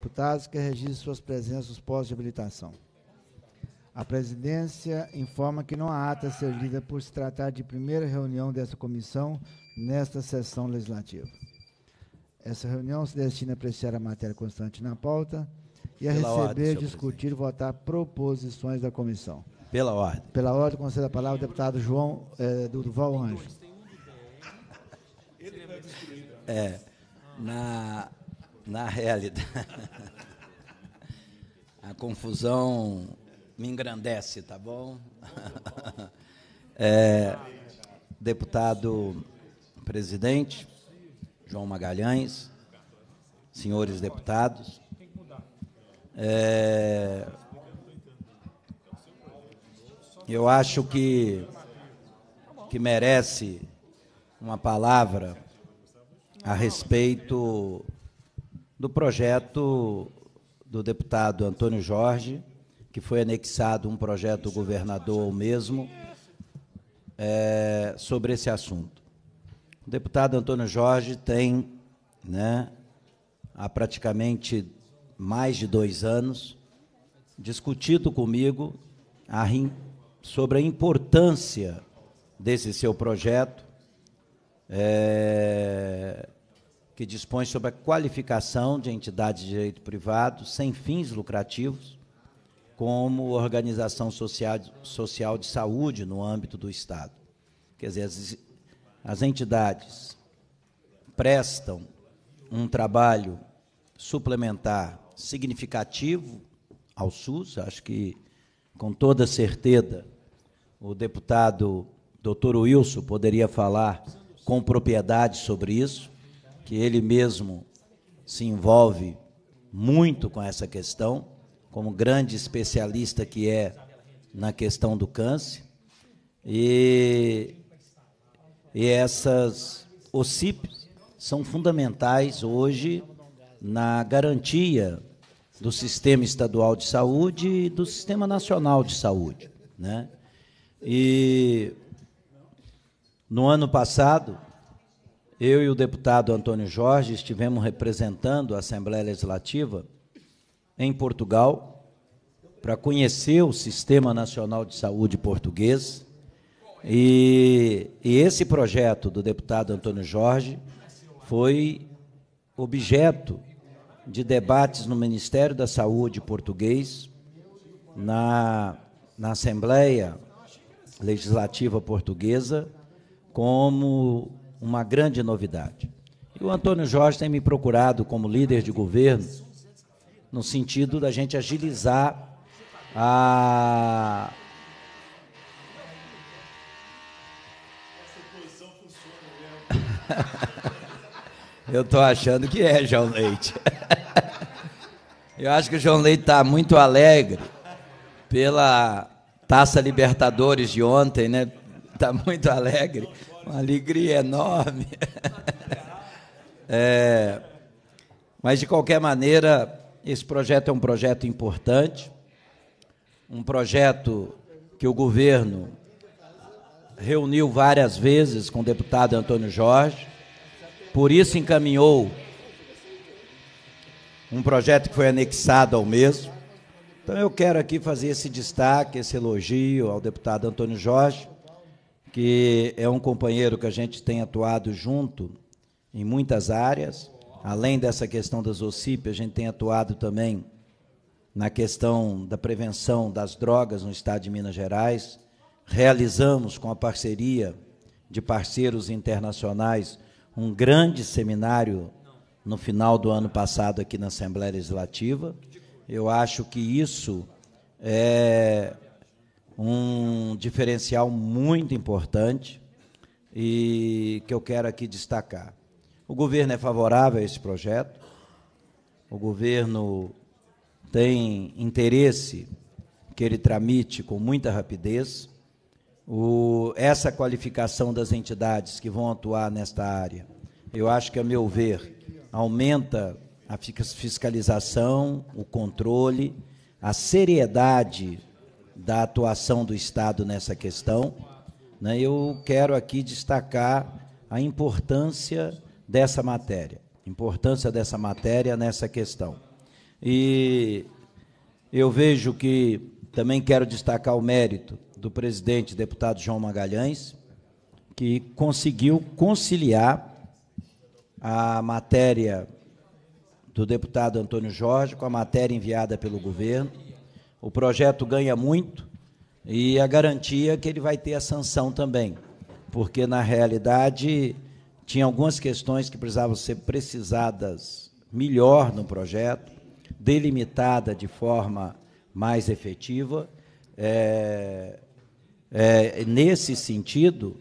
Deputados que registrem suas presenças nos postos de habilitação. A presidência informa que não há ata a ser lida por se tratar de primeira reunião desta comissão nesta sessão legislativa. Essa reunião se destina a apreciar a matéria constante na pauta e a Pela receber, ordem, discutir e votar proposições da comissão. Pela ordem. Pela ordem, conceda a palavra ao deputado João eh, Anjo. É, na, na realidade, a confusão me engrandece, tá bom? É, deputado presidente, João Magalhães, senhores deputados, é, eu acho que, que merece uma palavra a respeito do projeto do deputado Antônio Jorge, que foi anexado um projeto do governador mesmo, é, sobre esse assunto. O deputado Antônio Jorge tem, né, há praticamente mais de dois anos, discutido comigo a, sobre a importância desse seu projeto, é, que dispõe sobre a qualificação de entidades de direito privado sem fins lucrativos como organização social, social de saúde no âmbito do Estado. Quer dizer, as, as entidades prestam um trabalho suplementar significativo ao SUS, acho que com toda certeza o deputado doutor Wilson poderia falar com propriedade sobre isso, que ele mesmo se envolve muito com essa questão, como grande especialista que é na questão do câncer. E, e essas OCIPs são fundamentais hoje na garantia do sistema estadual de saúde e do sistema nacional de saúde, né? E no ano passado, eu e o deputado Antônio Jorge estivemos representando a Assembleia Legislativa em Portugal para conhecer o Sistema Nacional de Saúde português. E, e esse projeto do deputado Antônio Jorge foi objeto de debates no Ministério da Saúde português, na, na Assembleia Legislativa Portuguesa, como uma grande novidade. E o Antônio Jorge tem me procurado como líder de governo, no sentido da gente agilizar a. Eu estou achando que é, João Leite. Eu acho que o João Leite está muito alegre pela Taça Libertadores de ontem, né? Está muito alegre, uma alegria enorme. É, mas, de qualquer maneira, esse projeto é um projeto importante, um projeto que o governo reuniu várias vezes com o deputado Antônio Jorge, por isso encaminhou um projeto que foi anexado ao mesmo. Então eu quero aqui fazer esse destaque, esse elogio ao deputado Antônio Jorge, que é um companheiro que a gente tem atuado junto em muitas áreas. Além dessa questão das OCIP, a gente tem atuado também na questão da prevenção das drogas no estado de Minas Gerais. Realizamos, com a parceria de parceiros internacionais, um grande seminário no final do ano passado aqui na Assembleia Legislativa. Eu acho que isso é um diferencial muito importante e que eu quero aqui destacar. O governo é favorável a esse projeto, o governo tem interesse que ele tramite com muita rapidez. O, essa qualificação das entidades que vão atuar nesta área, eu acho que, a meu ver, aumenta a fiscalização, o controle, a seriedade da atuação do Estado nessa questão. Né? Eu quero aqui destacar a importância dessa matéria, importância dessa matéria nessa questão. E eu vejo que também quero destacar o mérito do presidente deputado João Magalhães, que conseguiu conciliar a matéria do deputado Antônio Jorge com a matéria enviada pelo governo. O projeto ganha muito e a garantia que ele vai ter a sanção também, porque na realidade tinha algumas questões que precisavam ser precisadas melhor no projeto, delimitada de forma mais efetiva. É, é, nesse sentido,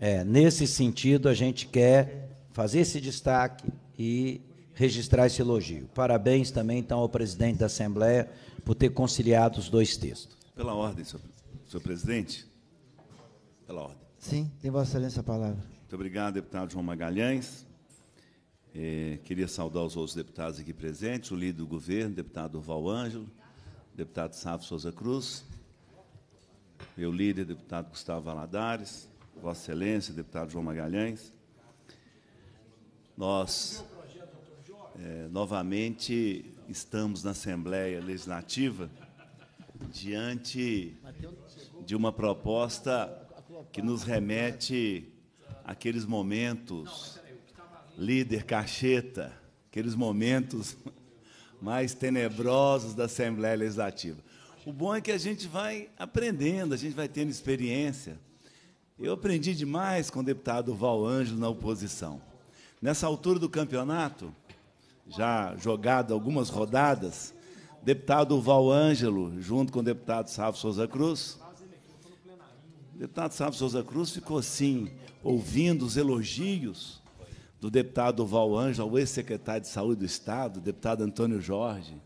é, nesse sentido, a gente quer fazer esse destaque e registrar esse elogio. Parabéns também, então, ao presidente da Assembleia por ter conciliado os dois textos. Pela ordem, senhor, senhor presidente. Pela ordem. Sim, tem Vossa Excelência a palavra. Muito obrigado, deputado João Magalhães. É, queria saudar os outros deputados aqui presentes, o líder do governo, deputado Val Ângelo, deputado Sávio Souza Cruz, meu líder, deputado Gustavo Valadares, Vossa Excelência, deputado João Magalhães. Nós, é, novamente, estamos na Assembleia Legislativa diante de uma proposta que nos remete àqueles momentos líder cacheta, aqueles momentos mais tenebrosos da Assembleia Legislativa. O bom é que a gente vai aprendendo, a gente vai tendo experiência. Eu aprendi demais com o deputado Val Ângelo na oposição. Nessa altura do campeonato, já jogado algumas rodadas, deputado Val Ângelo, junto com o deputado Sávio Souza Cruz, o deputado Sávio Souza Cruz ficou assim, ouvindo os elogios do deputado Val Ângelo, ao ex-secretário de Saúde do Estado, deputado Antônio Jorge,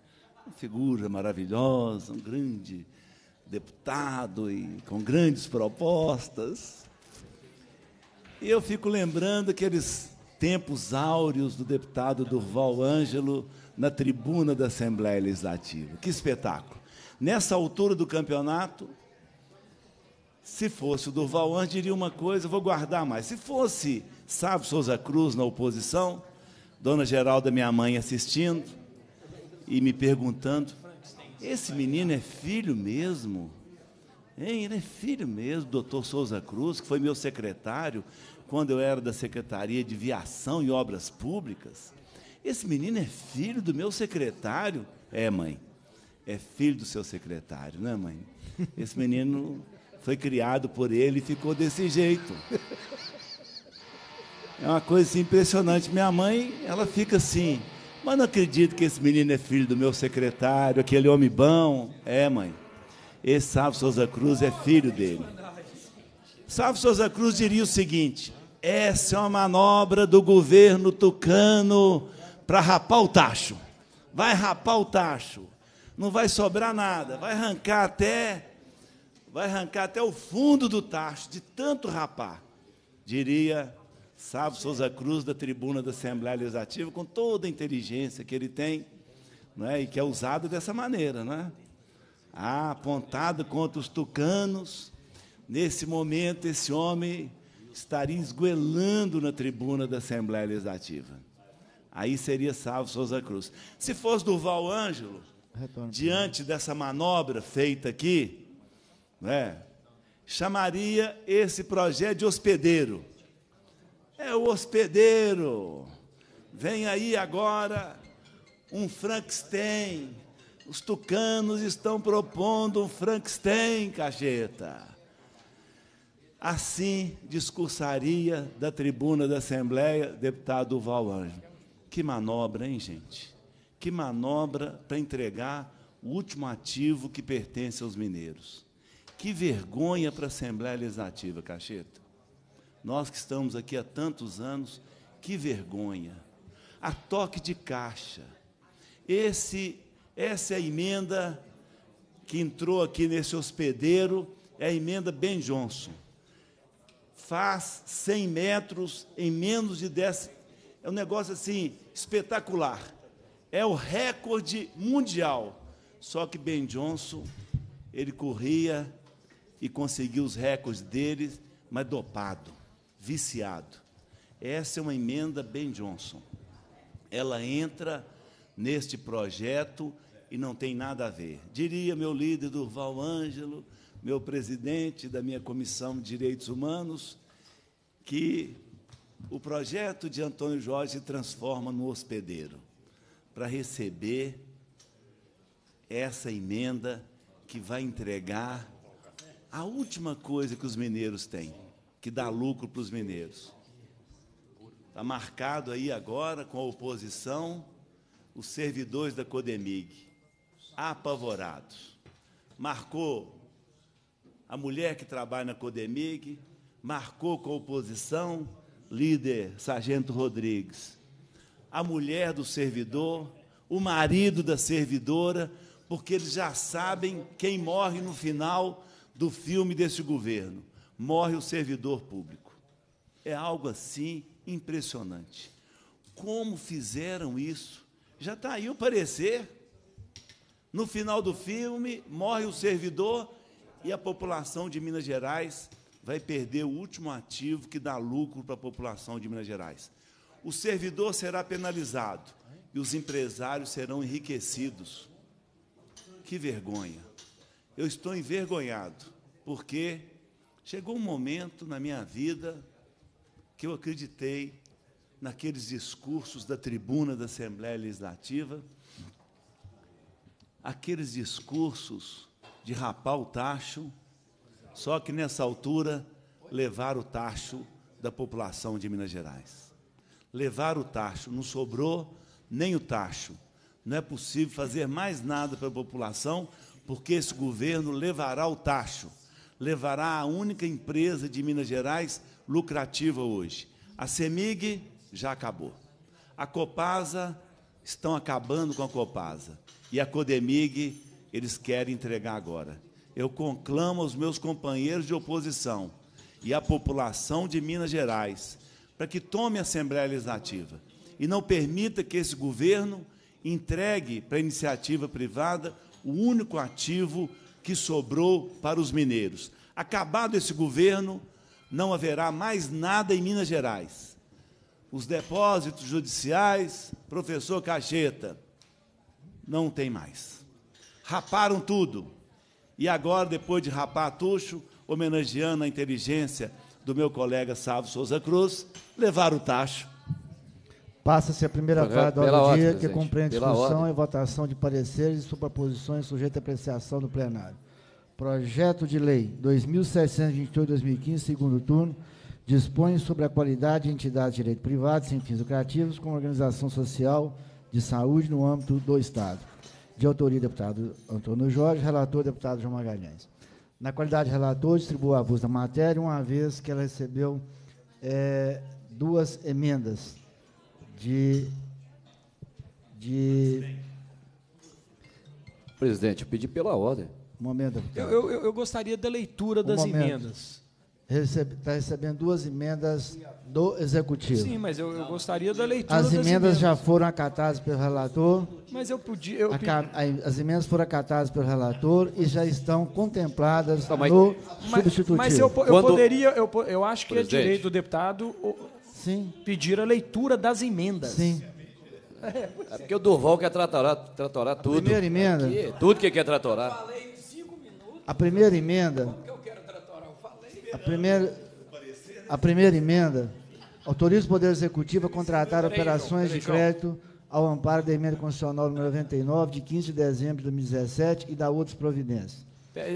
uma figura maravilhosa, um grande deputado e com grandes propostas. E eu fico lembrando aqueles tempos áureos do deputado Durval Ângelo na tribuna da Assembleia Legislativa. Que espetáculo! Nessa altura do campeonato, se fosse o Durval Ângelo, diria uma coisa, vou guardar mais. Se fosse Sávio Souza Cruz na oposição, Dona Geralda, minha mãe, assistindo e me perguntando: esse menino é filho mesmo? Hein? Ele é filho mesmo, doutor Souza Cruz, que foi meu secretário quando eu era da Secretaria de Viação e Obras Públicas. Esse menino é filho do meu secretário? É, mãe. É filho do seu secretário, não é, mãe? Esse menino foi criado por ele e ficou desse jeito. É uma coisa assim, impressionante. Minha mãe, ela fica assim, mas não acredito que esse menino é filho do meu secretário, aquele homem bom. É, mãe. Esse Sávio Souza Cruz é filho dele. Sávio Souza Cruz diria o seguinte: essa é uma manobra do governo tucano para rapar o tacho. Vai rapar o tacho. Não vai sobrar nada. Vai arrancar até vai arrancar até o fundo do tacho de tanto rapar. Diria Sávio Souza Cruz, da tribuna da Assembleia Legislativa, com toda a inteligência que ele tem, não é? e que é usado dessa maneira. Não é? Ah, apontado contra os tucanos, nesse momento esse homem estaria esguelando na tribuna da Assembleia Legislativa. Aí seria Sávio Souza Cruz. Se fosse Durval Ângelo, Retorno. diante dessa manobra feita aqui, é? chamaria esse projeto de hospedeiro. É o hospedeiro. Vem aí agora um Frankenstein. Os tucanos estão propondo um Frankenstein, cacheta. Assim discursaria da tribuna da Assembleia deputado Val Anjo. Que manobra, hein, gente? Que manobra para entregar o último ativo que pertence aos mineiros. Que vergonha para a Assembleia Legislativa, Cacheta. Nós que estamos aqui há tantos anos, que vergonha. A toque de caixa. Esse, essa é a emenda que entrou aqui nesse hospedeiro, é a emenda Ben Johnson. Faz 100 metros em menos de 10. É um negócio assim espetacular. É o recorde mundial. Só que Ben Johnson, ele corria e conseguiu os recordes dele, mas dopado viciado. Essa é uma emenda Ben Johnson. Ela entra neste projeto e não tem nada a ver. Diria meu líder Durval Ângelo, meu presidente da minha comissão de direitos humanos, que o projeto de Antônio Jorge transforma no hospedeiro para receber essa emenda que vai entregar a última coisa que os mineiros têm, que dá lucro para os mineiros. Está marcado aí agora com a oposição os servidores da Codemig, apavorados. Marcou a mulher que trabalha na Codemig, marcou com oposição, líder Sargento Rodrigues, a mulher do servidor, o marido da servidora, porque eles já sabem quem morre no final do filme desse governo. Morre o servidor público. É algo assim impressionante. Como fizeram isso? Já está aí o parecer. No final do filme, morre o servidor e a população de Minas Gerais vai perder o último ativo que dá lucro para a população de Minas Gerais. O servidor será penalizado e os empresários serão enriquecidos. Que vergonha! Eu estou envergonhado, porque chegou um momento na minha vida que eu acreditei naqueles discursos da tribuna da Assembleia Legislativa, aqueles discursos de rapar o tacho, só que nessa altura levar o tacho da população de Minas Gerais. Levar o tacho, não sobrou nem o tacho. Não é possível fazer mais nada para a população, porque esse governo levará o tacho, levará a única empresa de Minas Gerais lucrativa hoje. A CEMIG já acabou. A Copasa estão acabando com a Copasa. E a Codemig eles querem entregar agora. Eu conclamo aos meus companheiros de oposição e à população de Minas Gerais para que tome a Assembleia Legislativa e não permita que esse governo entregue para a iniciativa privada o único ativo que sobrou para os mineiros. Acabado esse governo, não haverá mais nada em Minas Gerais. Os depósitos judiciais, professor Cacheta, não tem mais. Raparam tudo. E agora, depois de rapar tucho, homenageando a inteligência do meu colega Sávio Souza Cruz, levaram o tacho. Passa-se a primeira fase do do dia, que compreende discussão e votação de pareceres e superposições sujeitas à apreciação do plenário. Projeto de Lei 2728-2015, segundo turno, dispõe sobre a qualidade de entidades de direito privado sem fins lucrativos com organização social de saúde no âmbito do Estado. De autoria do deputado Antônio Jorge, relator deputado João Magalhães. Na qualidade de relator, distribuo a voz da matéria, uma vez que ela recebeu é, duas emendas de, de... Presidente, eu pedi pela ordem. Um momento, eu, eu, eu, gostaria da leitura um das momento. emendas. Está recebe, recebendo duas emendas do Executivo. Sim, mas eu, eu gostaria da leitura As emendas, emendas, já foram acatadas pelo relator. Mas eu podia... Eu As emendas foram acatadas pelo relator e já estão contempladas tá, mas, no mas, substitutivo. Mas eu, eu Quando, poderia... Eu, eu acho que Presidente. é direito do deputado Sim. pedir a leitura das emendas. Sim. É, porque o Durval quer tratorar, tratorar tudo. A primeira emenda. Aqui, tudo que quer tratorar. A primeira emenda. A primeira, a primeira emenda autoriza o Poder Executivo a contratar operações de crédito ao amparo da emenda constitucional número 99, de 15 de dezembro de 2017 e da outras providências.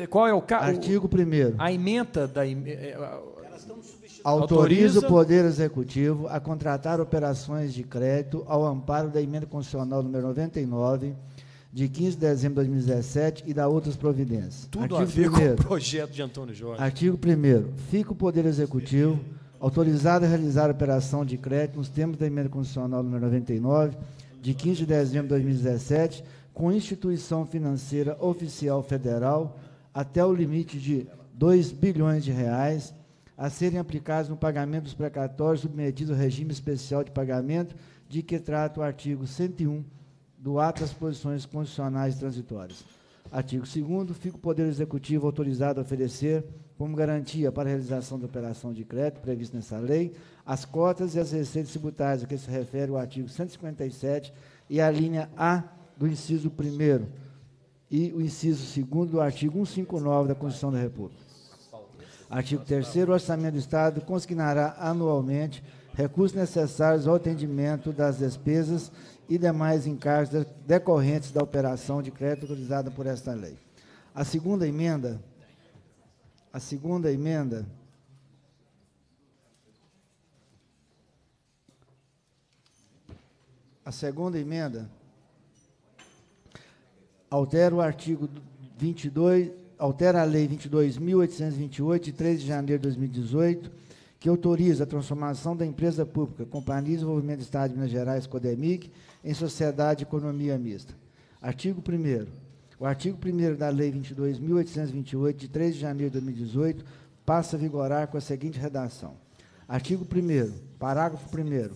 Qual é o caso? Artigo 1 A emenda da. Autoriza, o Poder Executivo a contratar operações de crédito ao amparo da emenda constitucional número 99, de 15 de dezembro de 2017 e da outras providências. Tudo Artigo a ver primeiro, com o projeto de Antônio Jorge. Artigo 1 Fica o Poder Executivo autorizado a realizar operação de crédito nos termos da emenda constitucional número 99, de 15 de dezembro de 2017, com instituição financeira oficial federal até o limite de 2 bilhões de reais a serem aplicados no pagamento dos precatórios submetidos ao regime especial de pagamento de que trata o artigo 101 do ato das posições constitucionais transitórias. Artigo 2 fica o Poder Executivo autorizado a oferecer, como garantia para a realização da operação de crédito prevista nessa lei, as cotas e as receitas tributárias a que se refere o artigo 157 e a linha A do inciso 1 e o inciso 2 do artigo 159 da Constituição da República. Artigo 3 o orçamento do Estado consignará anualmente recursos necessários ao atendimento das despesas e demais encargos decorrentes da operação de crédito autorizada por esta lei. A segunda emenda, a segunda emenda A segunda emenda altera o artigo 22, altera a lei 22.828, de 3 de janeiro de 2018, que autoriza a transformação da empresa pública Companhia de Desenvolvimento do Estado de Minas Gerais, CODEMIC, em sociedade de economia mista. Artigo 1 O artigo 1 da Lei 22.828, de 3 de janeiro de 2018, passa a vigorar com a seguinte redação. Artigo 1 parágrafo 1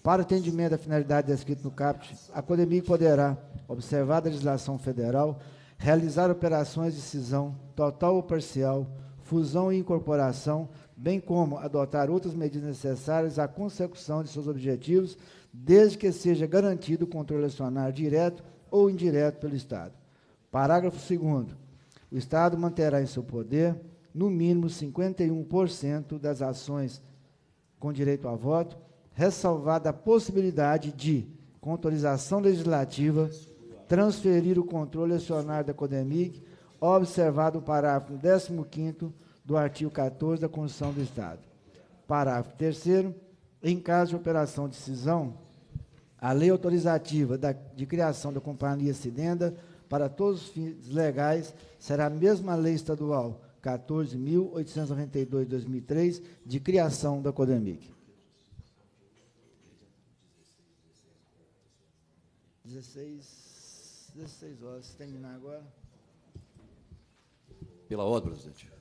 para atendimento da finalidade descrita no CAPT, a CODEMIC poderá, observada a legislação federal, realizar operações de cisão, total ou parcial, fusão e incorporação, bem como adotar outras medidas necessárias à consecução de seus objetivos, desde que seja garantido o controle acionário direto ou indireto pelo Estado. Parágrafo 2 O Estado manterá em seu poder, no mínimo 51% das ações com direito a voto, ressalvada a possibilidade de, com autorização legislativa, transferir o controle acionário da CODEMIG, observado o parágrafo 15 do artigo 14 da Constituição do Estado. Parágrafo 3 em caso de operação de cisão, a lei autorizativa da, de criação da companhia Cidenda para todos os fins legais será a mesma lei estadual 14.892-2003 de criação da CODEMIG. 16, 16 horas. Terminar agora. Pela ordem, presidente.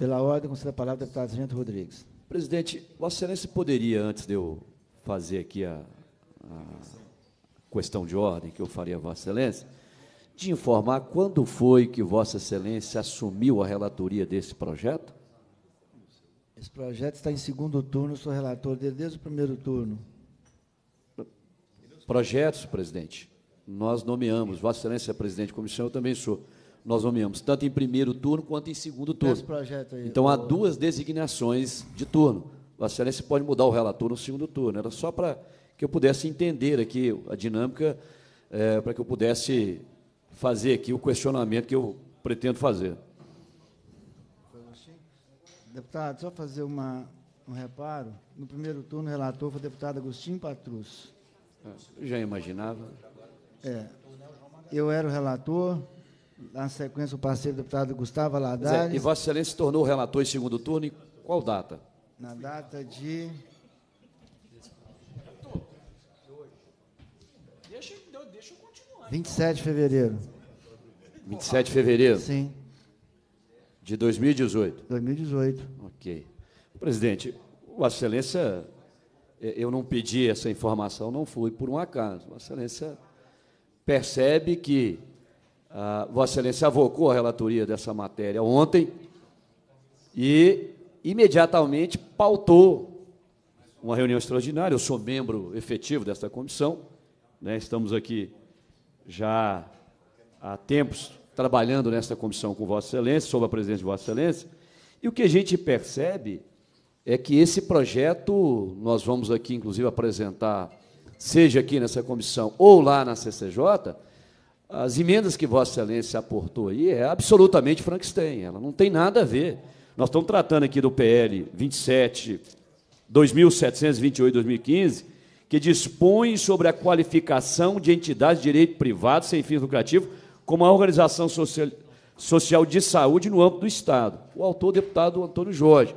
Pela ordem, conceda a palavra ao deputado Sargento Rodrigues. Presidente, Vossa Excelência poderia, antes de eu fazer aqui a, a questão de ordem que eu faria a Vossa Excelência, de informar quando foi que Vossa Excelência assumiu a relatoria desse projeto? Esse projeto está em segundo turno, sou relator dele desde o primeiro turno. Projetos, presidente, nós nomeamos, Vossa Excelência é presidente de comissão, eu também sou. Nós nomeamos tanto em primeiro turno quanto em segundo turno. Aí, então, há duas designações de turno. Vossa Excelência pode mudar o relator no segundo turno. Era só para que eu pudesse entender aqui a dinâmica, é, para que eu pudesse fazer aqui o questionamento que eu pretendo fazer. Deputado, só fazer uma, um reparo. No primeiro turno, o relator foi o deputado Agostinho Patrus. Já imaginava. É. Eu era o relator, na sequência o parceiro deputado Gustavo Aladares. É, e Vossa Excelência se tornou relator em segundo turno em qual data? Na data de... Deixa, deixa eu continuar. 27 de fevereiro. 27 de fevereiro? Sim. De 2018? 2018. Ok. Presidente, Vossa Excelência eu não pedi essa informação, não foi por um acaso. Vossa Excelência percebe que a Vossa Excelência avocou a relatoria dessa matéria ontem e imediatamente pautou uma reunião extraordinária. Eu sou membro efetivo desta comissão, né? estamos aqui já há tempos trabalhando nesta comissão com Vossa Excelência, sob a presidência de Vossa Excelência, e o que a gente percebe é que esse projeto nós vamos aqui, inclusive, apresentar, seja aqui nessa comissão ou lá na CCJ, as emendas que Vossa Excelência aportou aí é absolutamente Frankenstein, ela não tem nada a ver. Nós estamos tratando aqui do PL 27, 2728-2015, que dispõe sobre a qualificação de entidades de direito privado sem fins lucrativos como a organização social, social de saúde no âmbito do Estado. O autor, o deputado Antônio Jorge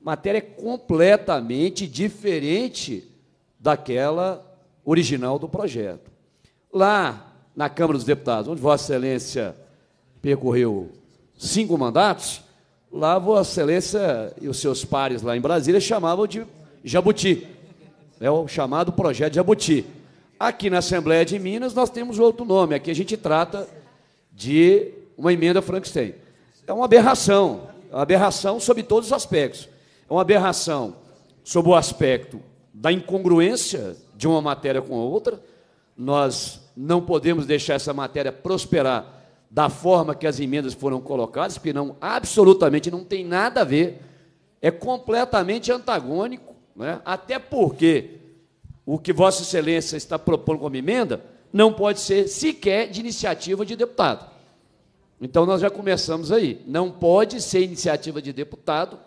matéria completamente diferente daquela original do projeto. Lá na Câmara dos Deputados, onde Vossa Excelência percorreu cinco mandatos, lá Vossa Excelência e os seus pares lá em Brasília chamavam de Jabuti. É o chamado projeto Jabuti. Aqui na Assembleia de Minas nós temos outro nome. Aqui a gente trata de uma emenda Frankenstein. É uma aberração, uma aberração sob todos os aspectos. É uma aberração sob o aspecto da incongruência de uma matéria com a outra, nós não podemos deixar essa matéria prosperar da forma que as emendas foram colocadas, porque não, absolutamente não tem nada a ver, é completamente antagônico, né? até porque o que Vossa Excelência está propondo como emenda não pode ser sequer de iniciativa de deputado. Então nós já começamos aí. Não pode ser iniciativa de deputado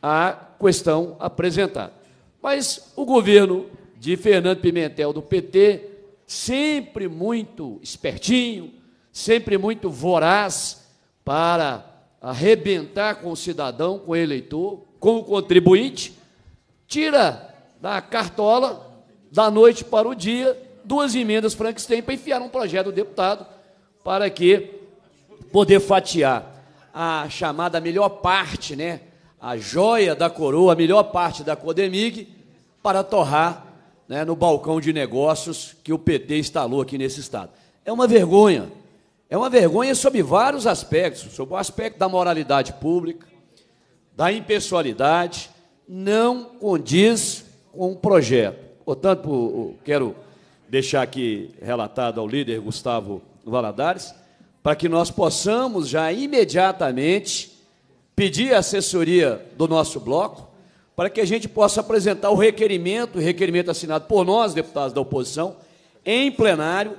a questão apresentada. Mas o governo de Fernando Pimentel do PT, sempre muito espertinho, sempre muito voraz para arrebentar com o cidadão, com o eleitor, com o contribuinte, tira da cartola da noite para o dia duas emendas Frankenstein para enfiar um projeto do deputado para que poder fatiar a chamada melhor parte, né, a joia da coroa, a melhor parte da Codemig, para torrar né, no balcão de negócios que o PT instalou aqui nesse Estado. É uma vergonha. É uma vergonha sobre vários aspectos, sobre o aspecto da moralidade pública, da impessoalidade, não condiz com o projeto. Portanto, quero deixar aqui relatado ao líder Gustavo Valadares, para que nós possamos já imediatamente pedir a assessoria do nosso bloco, para que a gente possa apresentar o requerimento, o requerimento assinado por nós, deputados da oposição, em plenário,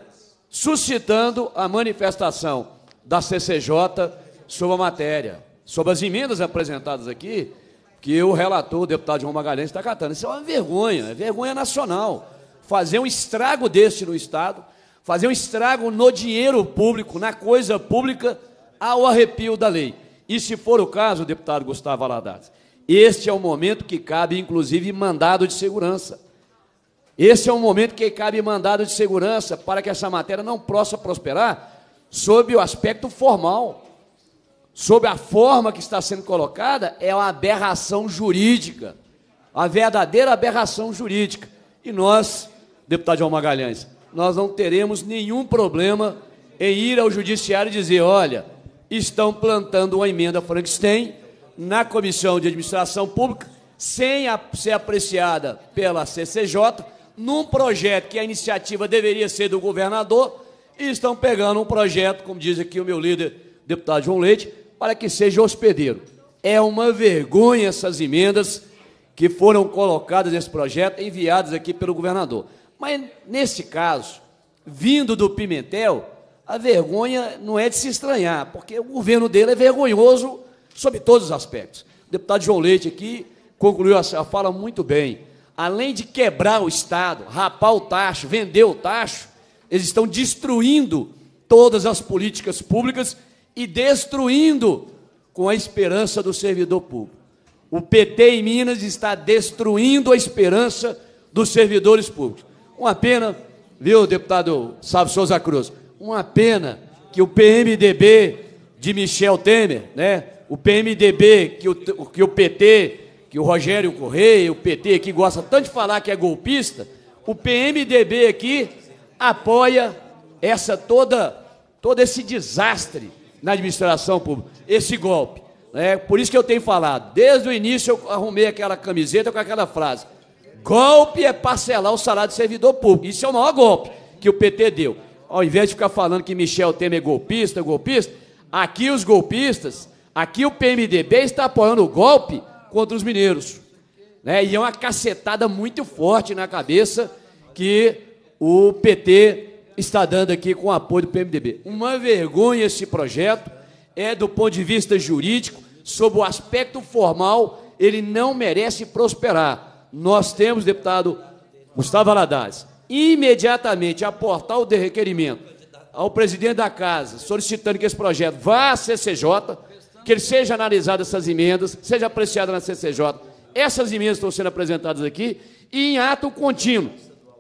suscitando a manifestação da CCJ sobre a matéria, sobre as emendas apresentadas aqui, que o relator, o deputado João Magalhães, está catando. Isso é uma vergonha, é vergonha nacional. Fazer um estrago deste no Estado, fazer um estrago no dinheiro público, na coisa pública, ao arrepio da lei. E se for o caso, deputado Gustavo Valadares, este é o momento que cabe, inclusive, mandado de segurança. Esse é o momento que cabe mandado de segurança para que essa matéria não possa prosperar sob o aspecto formal. Sob a forma que está sendo colocada, é uma aberração jurídica. A verdadeira aberração jurídica. E nós, deputado João Magalhães, nós não teremos nenhum problema em ir ao judiciário e dizer: olha, estão plantando uma emenda Frankenstein na Comissão de Administração Pública, sem a, ser apreciada pela CCJ, num projeto que a iniciativa deveria ser do governador, e estão pegando um projeto, como diz aqui o meu líder, deputado João Leite, para que seja hospedeiro. É uma vergonha essas emendas que foram colocadas nesse projeto, enviadas aqui pelo governador. Mas, nesse caso, vindo do Pimentel, a vergonha não é de se estranhar, porque o governo dele é vergonhoso sob todos os aspectos. O deputado João Leite aqui concluiu a fala muito bem. Além de quebrar o Estado, rapar o tacho, vender o tacho, eles estão destruindo todas as políticas públicas e destruindo com a esperança do servidor público. O PT em Minas está destruindo a esperança dos servidores públicos. Uma pena, viu, deputado Sábio Souza Cruz? Uma pena que o PMDB de Michel Temer, né? O PMDB que o, que o PT, que o Rogério Correia, o PT que gosta tanto de falar que é golpista, o PMDB aqui apoia essa toda todo esse desastre na administração pública, esse golpe. Né? Por isso que eu tenho falado, desde o início eu arrumei aquela camiseta com aquela frase: golpe é parcelar o salário do servidor público. Isso é o maior golpe que o PT deu ao invés de ficar falando que Michel Temer é golpista, golpista, aqui os golpistas, aqui o PMDB está apoiando o golpe contra os mineiros. Né? E é uma cacetada muito forte na cabeça que o PT está dando aqui com o apoio do PMDB. Uma vergonha esse projeto, é do ponto de vista jurídico, sob o aspecto formal, ele não merece prosperar. Nós temos, deputado Gustavo Valadares, imediatamente aportar o requerimento ao presidente da casa, solicitando que esse projeto vá à CCJ, que ele seja analisado essas emendas, seja apreciado na CCJ. Essas emendas estão sendo apresentadas aqui e em ato contínuo,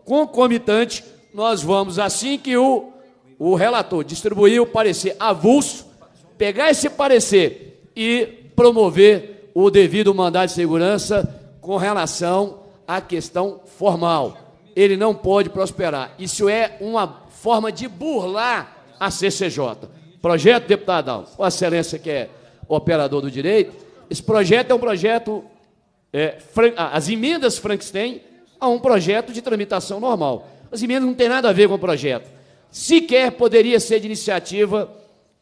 concomitante, nós vamos, assim que o, o relator distribuir o parecer avulso, pegar esse parecer e promover o devido mandado de segurança com relação à questão formal ele não pode prosperar. Isso é uma forma de burlar a CCJ. Projeto, deputado Alves, a excelência que é operador do direito, esse projeto é um projeto, é, as emendas Frankenstein a um projeto de tramitação normal. As emendas não têm nada a ver com o projeto. Sequer poderia ser de iniciativa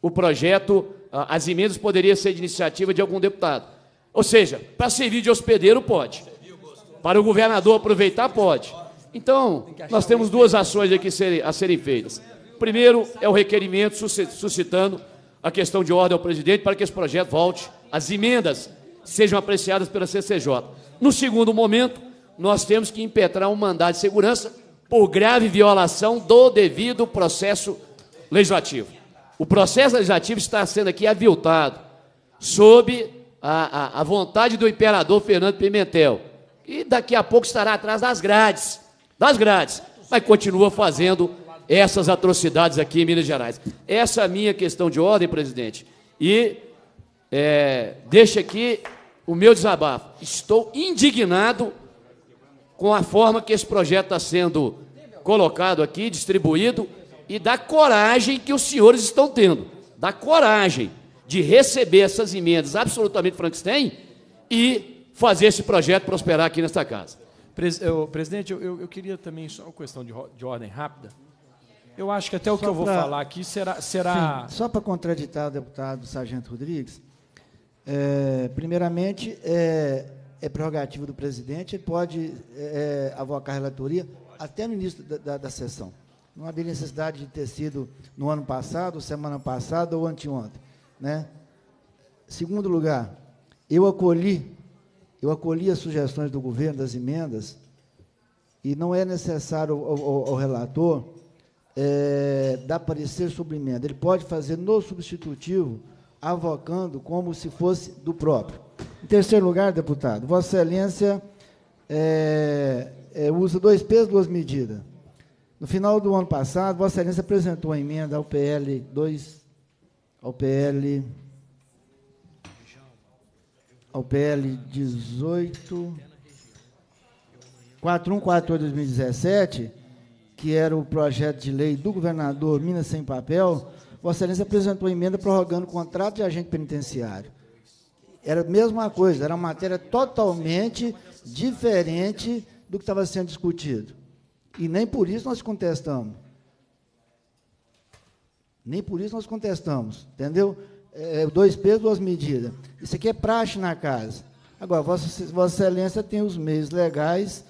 o projeto, as emendas poderiam ser de iniciativa de algum deputado. Ou seja, para servir de hospedeiro, pode. Para o governador aproveitar, pode. Então, nós temos duas ações aqui a serem feitas. Primeiro é o requerimento suscitando a questão de ordem ao presidente para que esse projeto volte, as emendas sejam apreciadas pela CCJ. No segundo momento, nós temos que impetrar um mandado de segurança por grave violação do devido processo legislativo. O processo legislativo está sendo aqui aviltado sob a, a, a vontade do imperador Fernando Pimentel. E daqui a pouco estará atrás das grades, das grades, mas continua fazendo essas atrocidades aqui em Minas Gerais. Essa é a minha questão de ordem, presidente. E é, deixa aqui o meu desabafo. Estou indignado com a forma que esse projeto está sendo colocado aqui, distribuído, e da coragem que os senhores estão tendo. Da coragem de receber essas emendas absolutamente Frankenstein e fazer esse projeto prosperar aqui nesta casa. Presidente, eu, eu queria também só uma questão de, de ordem rápida. Eu acho que até o só que eu vou pra, falar aqui será. será... Sim, só para contraditar o deputado Sargento Rodrigues, é, primeiramente, é, é prerrogativa do presidente, ele pode é, é avocar a relatoria até no início da, da, da, sessão. Não havia necessidade de ter sido no ano passado, semana passada ou anteontem. Né? Segundo lugar, eu acolhi, eu acolhi as sugestões do governo das emendas, e não é necessário ao, ao, ao relator é, parecer sobre emenda. Ele pode fazer no substitutivo, avocando como se fosse do próprio. Em terceiro lugar, deputado, Vossa Excelência é, é, usa dois pesos, duas medidas. No final do ano passado, Vossa Excelência apresentou a emenda ao PL 2, ao PL, ao PL 18, 4148 de 2017, que era o projeto de lei do governador Minas Sem Papel, Vossa Excelência apresentou emenda prorrogando o contrato de agente penitenciário. Era a mesma coisa, era uma matéria totalmente diferente do que estava sendo discutido. E nem por isso nós contestamos. Nem por isso nós contestamos, entendeu? É, dois pesos, duas medidas. Isso aqui é praxe na casa. Agora, Vossa Excelência tem os meios legais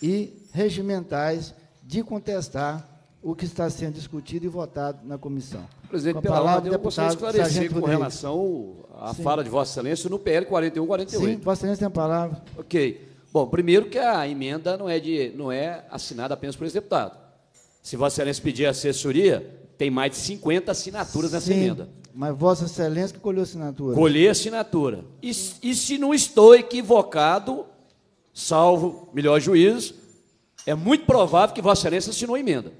e regimentais de contestar o que está sendo discutido e votado na comissão. Presidente, com a pela palavra, eu gostaria de esclarecer com relação à Sim. fala de Vossa Excelência no PL 4148. Sim, Vossa Excelência tem a palavra. Ok. Bom, primeiro que a emenda não é, de, não é assinada apenas por esse deputado. Se Vossa Excelência pedir assessoria, tem mais de 50 assinaturas nessa Sim, emenda. Mas Vossa Excelência que colheu assinatura. Colheu assinatura. E, e se não estou equivocado, salvo melhor juízo, é muito provável que Vossa Excelência assinou a emenda.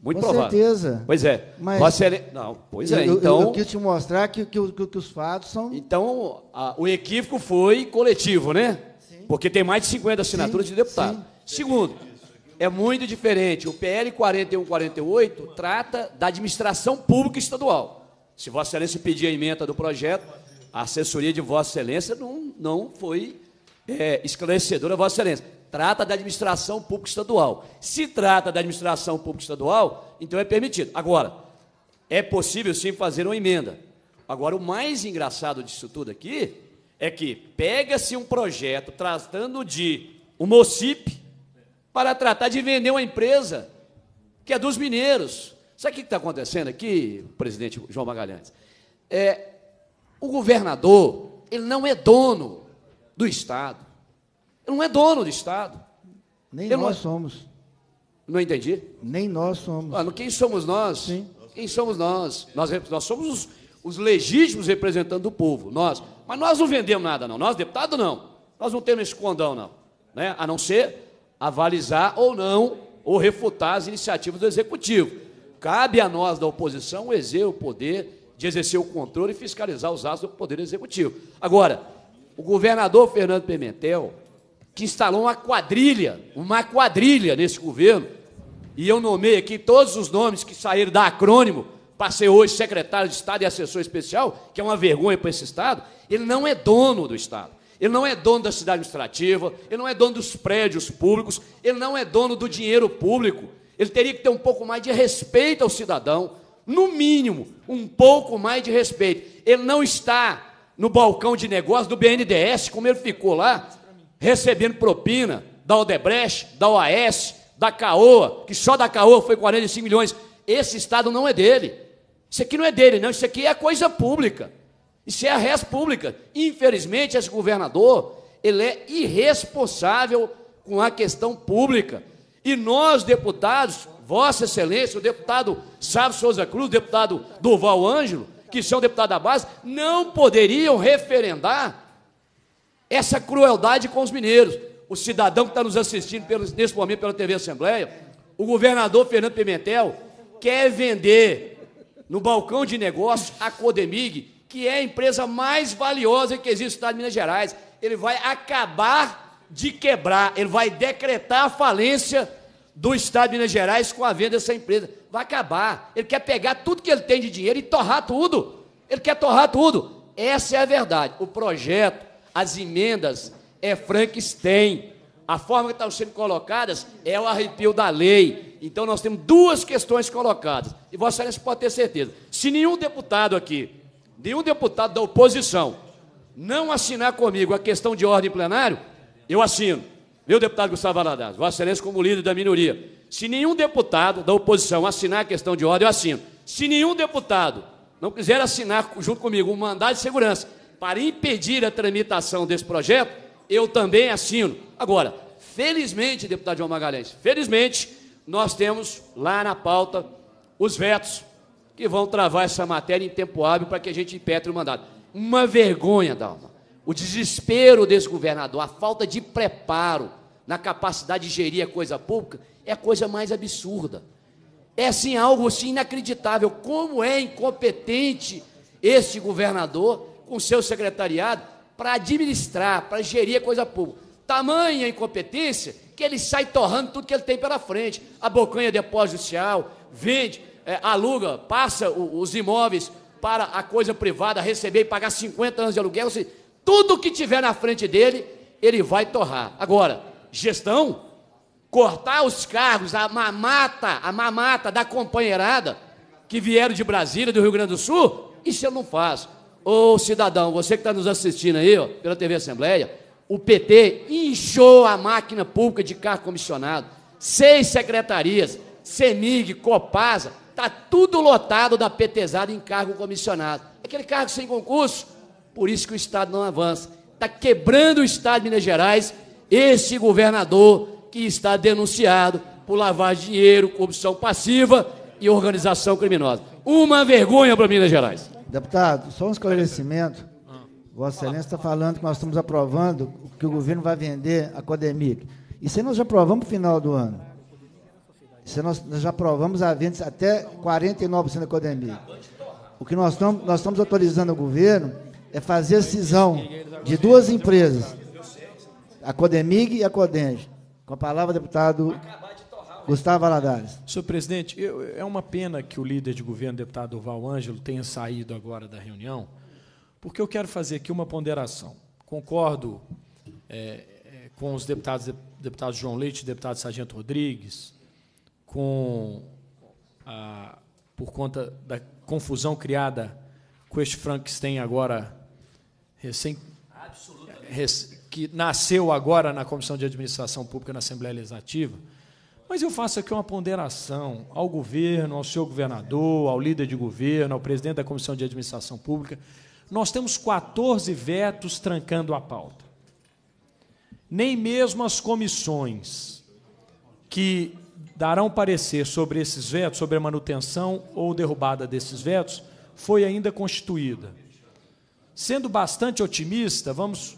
Muito Com provável. certeza. Pois é. Mas Vossa Excelência... Não, pois é. Eu, então, eu, eu quis te mostrar que, que, que, que os fatos são. Então, a, o equívoco foi coletivo, né? Sim. Porque tem mais de 50 assinaturas sim, de deputado. Sim. Segundo, é muito diferente. O PL 4148 trata da administração pública estadual. Se Vossa Excelência pedir a emenda do projeto, a assessoria de Vossa Excelência não, não foi é, esclarecedora, Vossa Excelência trata da administração pública estadual. Se trata da administração pública estadual, então é permitido. Agora, é possível sim fazer uma emenda. Agora, o mais engraçado disso tudo aqui é que pega-se um projeto tratando de um MOCIP para tratar de vender uma empresa que é dos mineiros. Sabe o que está acontecendo aqui, presidente João Magalhães? É, o governador, ele não é dono do Estado. Não é dono do Estado. Nem nós não... somos. Não entendi? Nem nós somos. Ah, quem somos nós? Sim. Quem somos nós? Nós, nós somos os, os legítimos representantes do povo, nós. Mas nós não vendemos nada, não. Nós, deputado, não. Nós não temos esse condão, não. Né? A não ser avalizar ou não, ou refutar as iniciativas do Executivo. Cabe a nós, da oposição, exercer o poder de exercer o controle e fiscalizar os atos do Poder Executivo. Agora, o governador Fernando Pimentel, que instalou uma quadrilha, uma quadrilha nesse governo, e eu nomei aqui todos os nomes que saíram da acrônimo para ser hoje secretário de Estado e assessor especial, que é uma vergonha para esse Estado, ele não é dono do Estado. Ele não é dono da cidade administrativa, ele não é dono dos prédios públicos, ele não é dono do dinheiro público. Ele teria que ter um pouco mais de respeito ao cidadão, no mínimo, um pouco mais de respeito. Ele não está no balcão de negócio do BNDES, como ele ficou lá, recebendo propina da Odebrecht, da OAS, da CAOA, que só da CAOA foi 45 milhões. Esse Estado não é dele. Isso aqui não é dele, não. Isso aqui é coisa pública. Isso é a res pública. Infelizmente, esse governador, ele é irresponsável com a questão pública. E nós, deputados, Vossa Excelência, o deputado Sábio Souza Cruz, o deputado Duval Ângelo, que são deputados da base, não poderiam referendar essa crueldade com os mineiros. O cidadão que está nos assistindo nesse momento pela TV Assembleia, o governador Fernando Pimentel, quer vender no balcão de negócio a Codemig, que é a empresa mais valiosa que existe no estado de Minas Gerais. Ele vai acabar de quebrar, ele vai decretar a falência do estado de Minas Gerais com a venda dessa empresa. Vai acabar. Ele quer pegar tudo que ele tem de dinheiro e torrar tudo. Ele quer torrar tudo. Essa é a verdade. O projeto, as emendas, é Frankenstein. A forma que estão sendo colocadas é o arrepio da lei. Então nós temos duas questões colocadas. E Vossa Excelência pode ter certeza. Se nenhum deputado aqui, nenhum deputado da oposição, não assinar comigo a questão de ordem plenário, eu assino. Meu deputado Gustavo Valadares, Vossa Excelência como líder da minoria. Se nenhum deputado da oposição assinar a questão de ordem, eu assino. Se nenhum deputado não quiser assinar junto comigo um mandado de segurança para impedir a tramitação desse projeto, eu também assino. Agora, felizmente, deputado João Magalhães, felizmente, nós temos lá na pauta os vetos que vão travar essa matéria em tempo hábil para que a gente impetre o mandato. Uma vergonha, Dalma. O desespero desse governador, a falta de preparo na capacidade de gerir a coisa pública é a coisa mais absurda. É assim algo assim inacreditável. Como é incompetente este governador com seu secretariado para administrar, para gerir a coisa pública. Tamanha incompetência que ele sai torrando tudo que ele tem pela frente. A bocanha de depósito judicial, vende, é, aluga, passa o, os imóveis para a coisa privada receber e pagar 50 anos de aluguel. Seja, tudo que tiver na frente dele, ele vai torrar. Agora, gestão, cortar os cargos, a mamata, a mamata da companheirada que vieram de Brasília, do Rio Grande do Sul, isso eu não faço. Ô cidadão, você que está nos assistindo aí, ó, pela TV Assembleia, o PT inchou a máquina pública de carro comissionado, seis secretarias, CEMIG, Copasa, está tudo lotado da PTzada em cargo comissionado. Aquele cargo sem concurso, por isso que o Estado não avança. Está quebrando o Estado de Minas Gerais, esse governador que está denunciado por lavar dinheiro, corrupção passiva e organização criminosa. Uma vergonha para Minas Gerais. Deputado, só um esclarecimento. Vossa Excelência está falando que nós estamos aprovando que o governo vai vender a Codemic. Isso aí nós já aprovamos no final do ano. Isso nós, nós já aprovamos a venda até 49% da Codemic. O que nós estamos, nós estamos autorizando o governo é fazer a cisão de duas empresas, a Codemig e a Codenge. Com a palavra, deputado Gustavo Valadares. Senhor presidente, eu, é uma pena que o líder de governo, deputado Val Ângelo, tenha saído agora da reunião, porque eu quero fazer aqui uma ponderação. Concordo é, é, com os deputados, deputado João Leite, deputado Sargento Rodrigues, com a, por conta da confusão criada com este Frankenstein agora recém que nasceu agora na Comissão de Administração Pública na Assembleia Legislativa mas eu faço aqui uma ponderação ao governo, ao seu governador, ao líder de governo, ao presidente da Comissão de Administração Pública. Nós temos 14 vetos trancando a pauta. Nem mesmo as comissões que darão parecer sobre esses vetos, sobre a manutenção ou derrubada desses vetos, foi ainda constituída. Sendo bastante otimista, vamos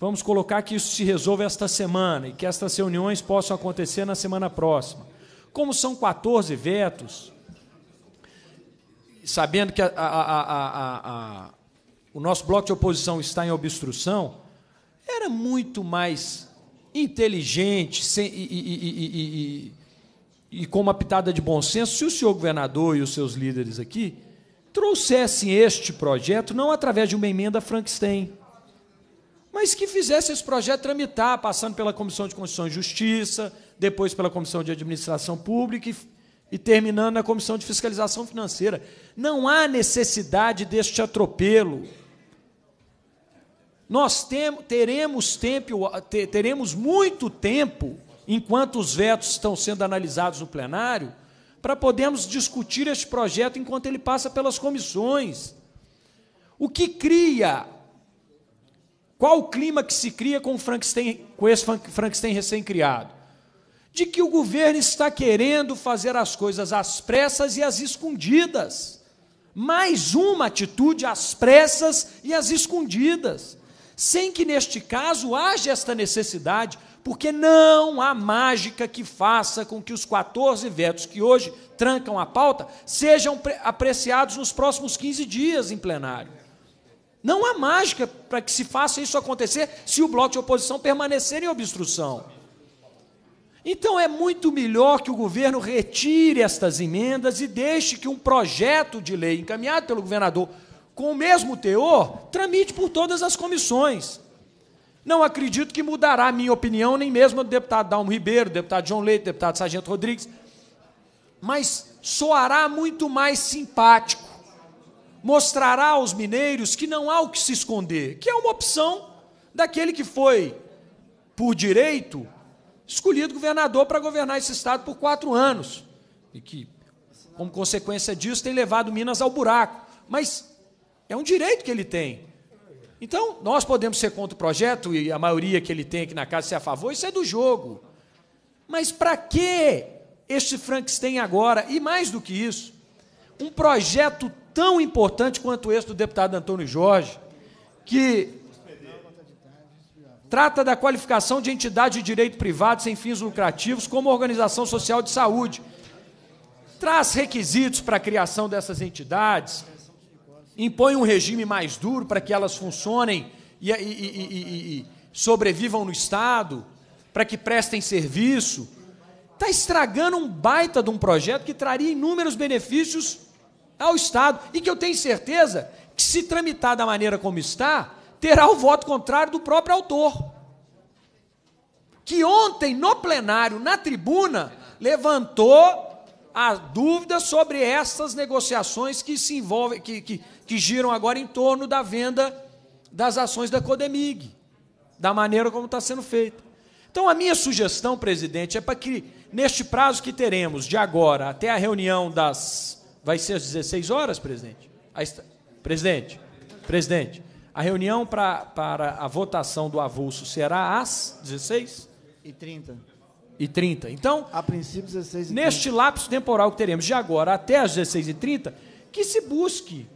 Vamos colocar que isso se resolva esta semana e que estas reuniões possam acontecer na semana próxima. Como são 14 vetos, sabendo que a, a, a, o nosso bloco de oposição está em obstrução, era muito mais inteligente sem, e, e, e, e, com uma pitada de bom senso se o senhor governador e os seus líderes aqui trouxessem este projeto não através de uma emenda Frankenstein, mas que fizesse esse projeto tramitar, passando pela Comissão de Constituição e Justiça, depois pela Comissão de Administração Pública e, e terminando na Comissão de Fiscalização Financeira. Não há necessidade deste atropelo. Nós tem, teremos tempo, teremos muito tempo, enquanto os vetos estão sendo analisados no plenário, para podermos discutir este projeto enquanto ele passa pelas comissões. O que cria? Qual o clima que se cria com, Frankenstein, com esse Frankenstein recém-criado? De que o governo está querendo fazer as coisas às pressas e às escondidas. Mais uma atitude às pressas e às escondidas. Sem que, neste caso, haja esta necessidade, porque não há mágica que faça com que os 14 vetos que hoje trancam a pauta sejam apreciados nos próximos 15 dias em plenário. Não há mágica para que se faça isso acontecer se o bloco de oposição permanecer em obstrução. Então é muito melhor que o governo retire estas emendas e deixe que um projeto de lei encaminhado pelo governador com o mesmo teor tramite por todas as comissões. Não acredito que mudará a minha opinião, nem mesmo do deputado Dalmo Ribeiro, deputado João Leite, deputado Sargento Rodrigues. Mas soará muito mais simpático. Mostrará aos mineiros que não há o que se esconder, que é uma opção daquele que foi, por direito, escolhido governador para governar esse estado por quatro anos. E que, como consequência disso, tem levado Minas ao buraco. Mas é um direito que ele tem. Então, nós podemos ser contra o projeto e a maioria que ele tem aqui na casa ser a favor, isso é do jogo. Mas para que este Frankenstein agora? E mais do que isso, um projeto tão importante quanto esse do deputado Antônio Jorge, que trata da qualificação de entidade de direito privado sem fins lucrativos como organização social de saúde. Traz requisitos para a criação dessas entidades, impõe um regime mais duro para que elas funcionem e, e, e, e sobrevivam no Estado, para que prestem serviço, está estragando um baita de um projeto que traria inúmeros benefícios ao Estado e que eu tenho certeza que, se tramitar da maneira como está, terá o voto contrário do próprio autor. Que ontem, no plenário, na tribuna, levantou a dúvida sobre essas negociações que se envolvem, que, que, que giram agora em torno da venda das ações da Codemig, da maneira como está sendo feita. Então, a minha sugestão, presidente, é para que, neste prazo que teremos, de agora até a reunião das. Vai ser às 16 horas, presidente? Presidente, presidente, a reunião pra, para a votação do avulso será às 16? E 30 e 30. Então, a princípio 16 e neste 30. lapso temporal que teremos de agora até as 16 e 30, que se busque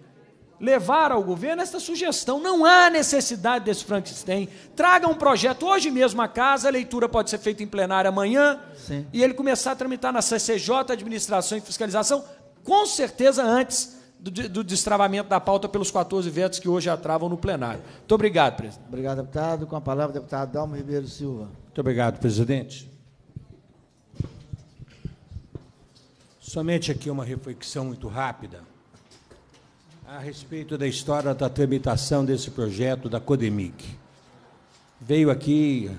levar ao governo esta sugestão. Não há necessidade desse Frankenstein. Traga um projeto hoje mesmo à casa, a leitura pode ser feita em plenário amanhã, Sim. e ele começar a tramitar na CCJ, Administração e Fiscalização, com certeza antes do, do destravamento da pauta pelos 14 vetos que hoje atravam no plenário. Muito obrigado, presidente. Obrigado, deputado. Com a palavra, deputado Dalmo Ribeiro Silva. Muito obrigado, presidente. Somente aqui uma reflexão muito rápida a respeito da história da tramitação desse projeto da Codemig. Veio aqui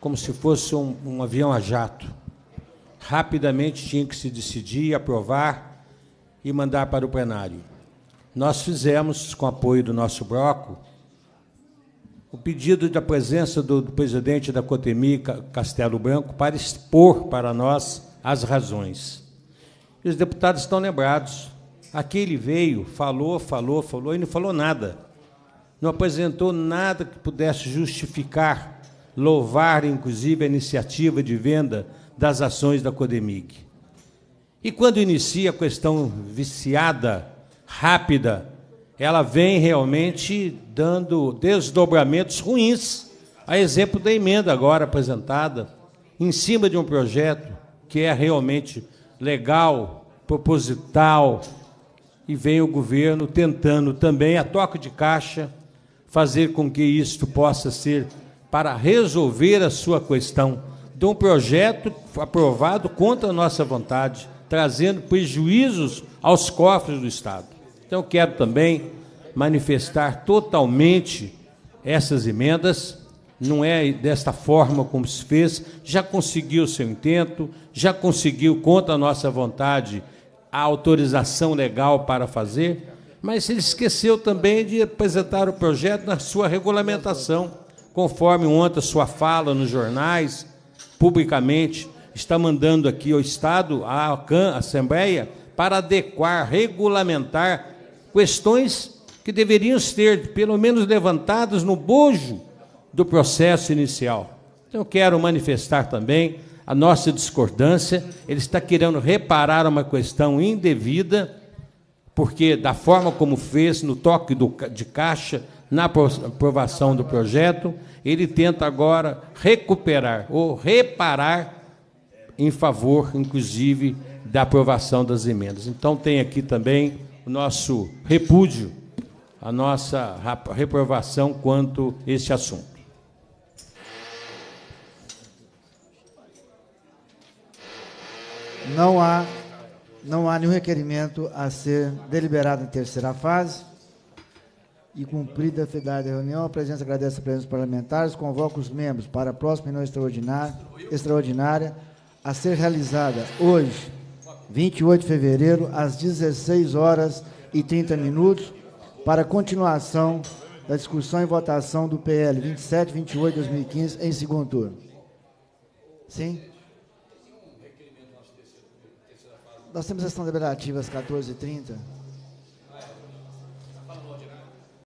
como se fosse um, um avião a jato. Rapidamente tinha que se decidir, aprovar e mandar para o plenário. Nós fizemos, com apoio do nosso bloco, o pedido da presença do, presidente da Cotemi, Castelo Branco, para expor para nós as razões. E os deputados estão lembrados. Aqui ele veio, falou, falou, falou e não falou nada. Não apresentou nada que pudesse justificar, louvar, inclusive, a iniciativa de venda das ações da Codemig. E quando inicia a questão viciada, rápida, ela vem realmente dando desdobramentos ruins, a exemplo da emenda agora apresentada, em cima de um projeto que é realmente legal, proposital, e vem o governo tentando também, a toque de caixa, fazer com que isto possa ser para resolver a sua questão de um projeto aprovado contra a nossa vontade, trazendo prejuízos aos cofres do Estado. Então, quero também manifestar totalmente essas emendas. Não é desta forma como se fez, já conseguiu seu intento, já conseguiu, contra a nossa vontade, a autorização legal para fazer, mas ele esqueceu também de apresentar o projeto na sua regulamentação, conforme ontem a sua fala nos jornais, publicamente, está mandando aqui ao Estado, à Assembleia, para adequar, regulamentar questões que deveriam ser, pelo menos, levantadas no bojo do processo inicial. Então, eu quero manifestar também a nossa discordância. Ele está querendo reparar uma questão indevida, porque, da forma como fez no toque do, de caixa, na aprovação do projeto, ele tenta agora recuperar ou reparar em favor, inclusive, da aprovação das emendas. Então, tem aqui também o nosso repúdio, a nossa reprovação quanto a este assunto. Não há, não há nenhum requerimento a ser deliberado em terceira fase. E cumprida a finalidade da reunião, a presença agradece a presença dos parlamentares, convoca os membros para a próxima reunião extraordinária, extraordinária a ser realizada hoje, 28 de fevereiro, às 16 horas e 30 minutos, para continuação da discussão e votação do PL 27, 28 de 2015, em segundo turno. Sim? Nós temos sessão deliberativa às 14h30.